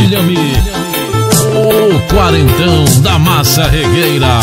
William, o quarentão da massa regueira.